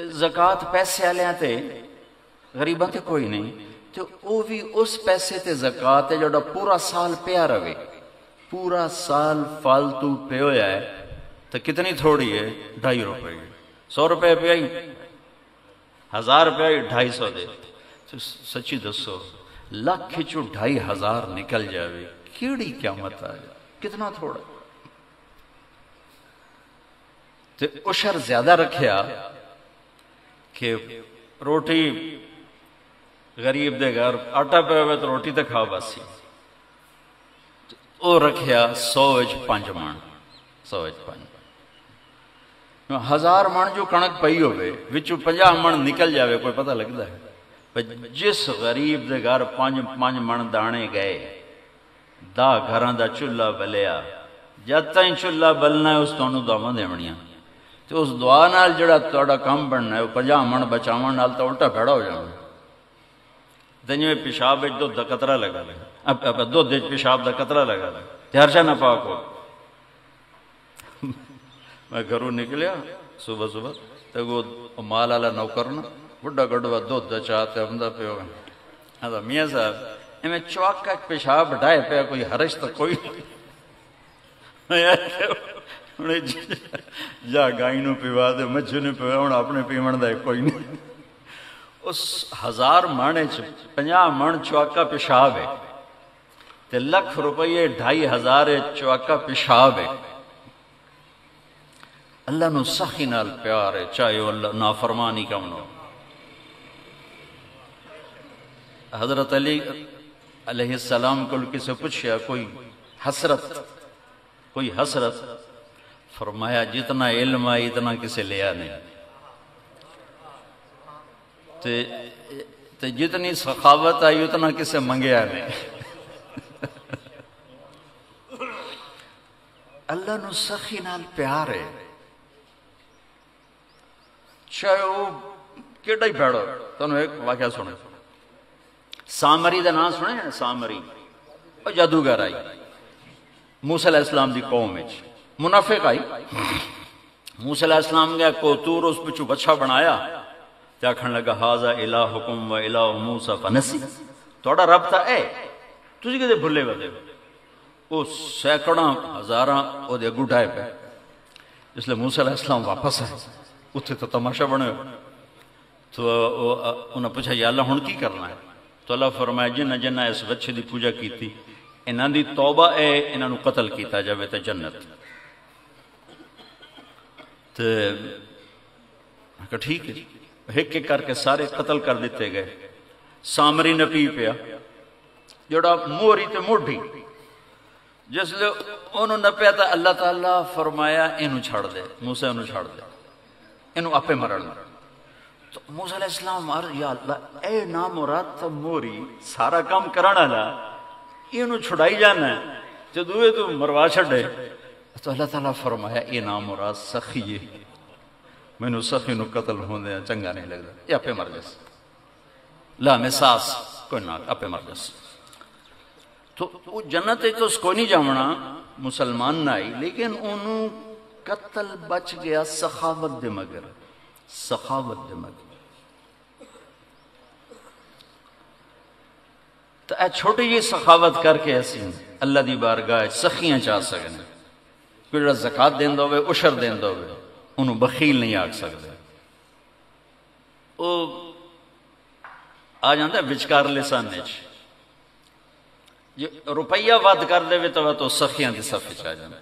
ਜ਼ਕਾਤ ਪੈਸੇ ਵਾਲਿਆਂ ਤੇ ਗਰੀਬਾਂ ਤੇ ਕੋਈ ਨਹੀਂ ਤੇ ਉਹ ਵੀ ਉਸ ਪੈਸੇ ਤੇ ਜ਼ਕਾਤ ਹੈ ਜਿਹੜਾ ਪੂਰਾ ਸਾਲ ਪਿਆ ਰਵੇ पूरा साल फालतू पे होया है तो कितनी थोड़ी है ढाई रुपए सौ रुपए पे आई हजार रुपया ढाई सौ दे तो सच्ची दसो लख चो ढाई हजार निकल जाए केड़ी क्या मत आ जाए कितना थोड़ा तो उशर ज्यादा रखिया ਕਿ ਰੋਟੀ ਗਰੀਬ ਦੇ ਘਰ, ਆਟਾ ਪਿਆ ਹੋਵੇ ਤਾਂ ਰੋਟੀ ਤਾਂ ਖਾ ਬਸੀ ਉਹ ਰੱਖਿਆ 100 ਵਿੱਚ ਪੰਜ ਮਣ 100 ਵਿੱਚ ਪੰਜ। ਮਣ ਹਜ਼ਾਰ ਮਣ ਜੋ ਕਣਕ ਪਈ ਹੋਵੇ, ਵਿੱਚੋਂ 50 ਮਣ ਨਿਕਲ ਜਾਵੇ, ਕੋਈ ਪਤਾ ਲੱਗਦਾ ਹੈ। ਜਿਸ ਗਰੀਬ ਦੇ ਘਰ 5 5 ਮਣ ਦਾਣੇ ਗਏ, ਦਾ ਘਰਾਂ ਦਾ ਚੁੱਲ੍ਹਾ ਬਲਿਆ, ਜਦ ਤਾਈਂ ਚੁੱਲ੍ਹਾ ਬਲਣਾ, ਉਸ ਤੋਂ ਤੁਹਾਨੂੰ ਦਾਵਾਂ ਦੇਵਣੀਆਂ। ਤੇ ਉਸ ਦੁਆ ਨਾਲ ਜਿਹੜਾ ਤੁਹਾਡਾ ਕੰਮ ਬਣਨਾ ਹੈ ਉਹ 50 ਮਣ ਬਚਾਉਣ ਨਾਲ ਤਾਂ ਉਲਟਾ ਫੜਾ ਹੋ ਜਾਣਾ ਤੇ ਜਿਵੇਂ ਪਿਸ਼ਾਬ ਵਿੱਚ ਦੁੱਧ ਦਾ ਕਤਰਾ ਲਗਾ ਲਗਾ अब दुध पेशाब का कतरा लगा हर्षा ना पाक हो मैं घरों निकलिया सुबह सुबह तो वो माल वाला नौकर ना बुढ़ा गढ़वा दुध चाहते हमदा पे हाँ मियाँ साहब इवें चौका पेशाब हटाए पे कोई हरश तो कोई जा गाय पीवा दे मच्छू ने पीवा हूँ अपने पीवन का कोई नहीं उस हजार मण च पंजा मण चौका पेशाब है ਤੇ ਲੱਖ ਰੁਪਏ 2500 ਚਵਾਕਾ ਪਿਸ਼ਾਬ ਹੈ ਅੱਲਾ ਨੂੰ ਸਖੀ ਨਾਲ ਪਿਆਰ ਹੈ ਚਾਹੇ ਉਹ ਅੱਲਾ ਨਾਫਰਮਾਨੀ ਕਮ ਹੋ हजरत अली अलैहिस्सलाम को किसे पूछा कोई हसरत कोई हसरत फरमाया जितना इल्म आई इतना किसे लिया नहीं ते, ते जितनी सखावत आई उतना किसे मंगया नहीं ਅੱਲਾ ਨੂੰ ਸਖੀ ਨਾਲ ਪਿਆਰ ਹੈ ਚਾਹੇ ਉਹ ਕਿਹੜਾ ਹੀ ਭੈੜਾ ਤੁਹਾਨੂੰ ਇੱਕ ਵਾਕਿਆ ਸੁਣੋ ਸਾਮਰੀ ਦਾ ਨਾਮ ਸੁਣਿਆ ਸਾਮਰੀ ਉਹ ਜਾਦੂਗਰ ਆਈ मूसा इस्लाम की कौम मुनाफिक आई मूसा इस्लाम गया कोतूर उस पिछू बच्छा बनाया। ते आखन लगा, हाजा इला हुकुम व इला मूसा फनसी। थोड़ा रब तो है तुम कि भुले वदे वो सैकड़ा, हजारा अगू ढाए पे। इसलिए मूसा इस्लाम वापस आए। उत्थे तो तमाशा बने तो उन्हें पूछा, या अल्लाह हूँ की करना है? तो अल्लाह फरमाया, जिन्हें जिन्हें इस बच्चे की पूजा की थी इन्हों की तौबा है इन्हों कतल किया जाए तो जन्नत। तो ठीक है एक एक करके सारे कतल कर दिते गए। सामरी ने पी पिया। जोड़ा मोहरी तो मोढ़ी। जिसले उन्होंने नपया तो अल्लाह तला फरमाया इन छड़ दे, मूसा इन छड़ दे। इन आपे मरण तो मूसा इस्लाम मर या ए ना मुराद मोरी सारा काम करने वाला इन छुड़ाई जाना जो दूए तू मरवा छे तो अल्लाह तला फरमाया ये ना मुराद सखी है मैनू सखी न कतल होंदे चंगा नहीं लगता ये आपे मर जस ला मिसास कोई ना आपे मर जस तो जन्नत तो उसको नहीं जावना मुसलमान ना आई लेकिन उन्होंने कतल बच गया सखावत दे मगर सखावत दे मगर तो छोटी जी सखावत करके ऐसी अल्लाह की बारगाह सखियाँ चाह सकने ਕੋਈ ਜਿਹੜਾ ਜ਼ਕਾਤ ਦਿੰਦਾ ਹੋਵੇ, ਉਸ਼ਰ ਦਿੰਦਾ ਹੋਵੇ, ਉਹਨੂੰ ਬਖੀਲ ਨਹੀਂ ਆਖ ਸਕਦਾ। ਉਹ ਆ ਜਾਂਦਾ ਵਿਚਕਾਰਲੇ ਸਾਨੇ 'ਚ। ਜੇ ਰੁਪਈਆ ਵੱਧ ਕਰ ਦੇਵੇ ਤਾਂ ਉਹ ਸਖੀਆਂ ਦੇ ਸਫੇ 'ਚ ਆ ਜਾਂਦਾ।